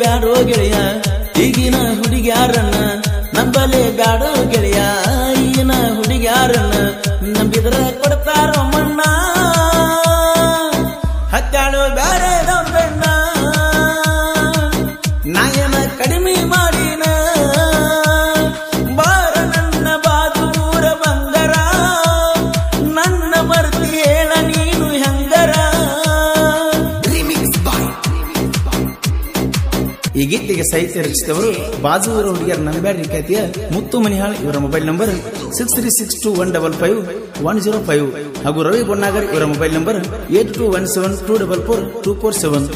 ಬ್ಯಾಡೋ ಗೆಳೆಯ ಈಗಿನ ಹುಡುಗ್ಯಾರನ್ನ? ನಂಬಲೆ ಬ್ಯಾಡೋ ಗೆಳೆಯ ಈಗಿನ ಹುಡುಗ್ಯಾರನ್ನ ನಂಬಿದ್ರ ಕೊಡ್ತಾರೋ? ಗೀತೆಗೆ ಸಾಹಿತ್ಯ ರಚಿಸಿದವರು ಬಾಜೂರ ಹುಡುಗಿಯರ ನನಬ್ಯಾಡ್ರಿ ಖ್ಯಾತಿಯ ಮುತ್ತು ಮನಿಹಾಳ್ ಇವರ mobile number six three six two one double five one zero five ಹಾಗೂ ರವಿ ಬೊನ್ನಾಗರ್ ಇವರ mobile number eight two one seven two double four two four seven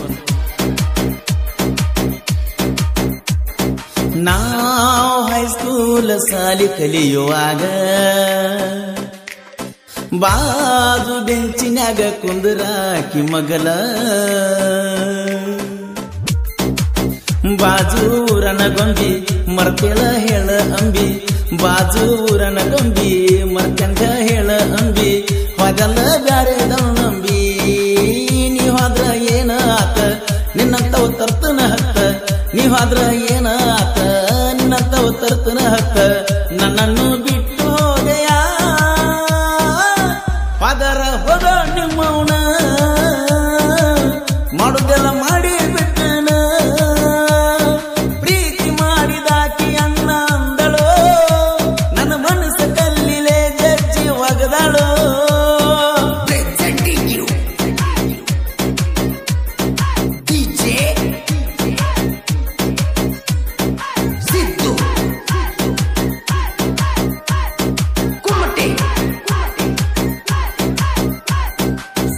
ನಾವು ಹೈಸ್ಕೂಲ್ ಸಾಲಿ ಕಲಿಯುವಾಗ ಬಾಜು ಬೆಂಚಿನಾಗ ಕುಂದರಾಕಿ ಮಗಲ. ಬಾಜೂರನ ಗೊಂಬಿ ಮರ್ತೆಲ ಹೇಳ ಅಂಬಿ. ಬಾಜೂರನ ಗೊಂಬಿ ಮರ್ಕಂಡ ಹೇಳ ಅಂಬಿ. ಹೊದಲ ಬ್ಯಾರೆದವ್ ನಂಬಿ, ನೀ ಹೋದ್ರ ಏನ ಆತ? ನಿನ್ನಂತ ತರ್ತನ ಹತ್ತ. ನೀ ಹೋದ್ರ ಏನ ಆತ? ನಿನ್ನಂತ ತರ್ತನ ಹತ್ತ. ನನ್ನನ್ನು ಬಿಟ್ಟು ಪದರ ಹೋದ ನಿಮ್ಮವನ. ಮಾಡುದೆಲ್ಲ ಮಾಡಿ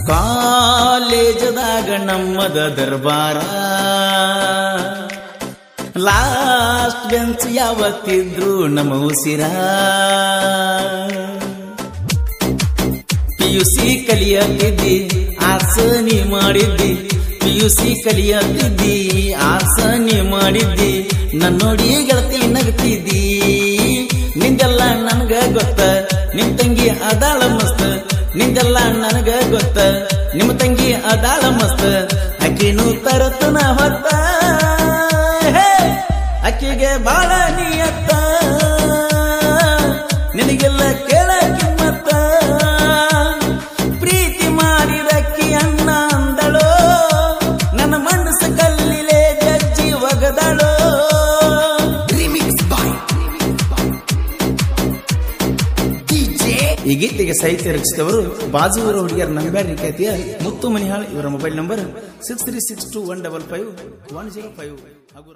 ಕಾಲೇಜದಾಗ ನಮ್ಮದ ದರ್ಬಾರ. ಲಾಸ್ಟ್ ಬೆಂಚ್ ಯಾವತ್ತಿದ್ರು ನಮ್ಮ ಉಸಿರ. ಪಿಯುಸಿ ಕಲಿಯತ್ತಿದ್ದಿ ಆಸನಿ ಮಾಡಿದ್ದಿ. ಪಿಯುಸಿ ಕಲಿಯತ್ತಿದ್ದಿ ಆಸನಿ ಮಾಡಿದ್ದಿ. ನನ್ನೋಡಿ ಗೆಳತಿ ನಗ್ತಿದ್ದಿ. ನಿಂದೆಲ್ಲ ನನಗ ಗೊತ್ತ ನಿಮ್ ತಂಗಿ ಅದಾಳ ನಿಂದೆಲ್ಲ ನನಗ ಗೊತ್ತ. ನಿಮ್ಮ ತಂಗಿ ಅದಾಳ ಮಸ್ತ. ಅಕ್ಕಿನೂ ತರತನ ಹೊತ್ತ. ಅಕ್ಕಿಗೆ ಬಾಳ ಈ ಗೀತೆಗೆ ಸಾಹಿತ್ಯ ರಚಿಸಿದವರು ಬಾಜುವರ ಹುಡುಗಿಯರ ನಂಬ್ಯಾಡ್ರಿ ಖ್ಯಾತಿಯ ಮುತ್ತು ಮನಿಹಾಳ್ ಇವರ mobile number six three six two one double five one zero five ಹಾಗೂ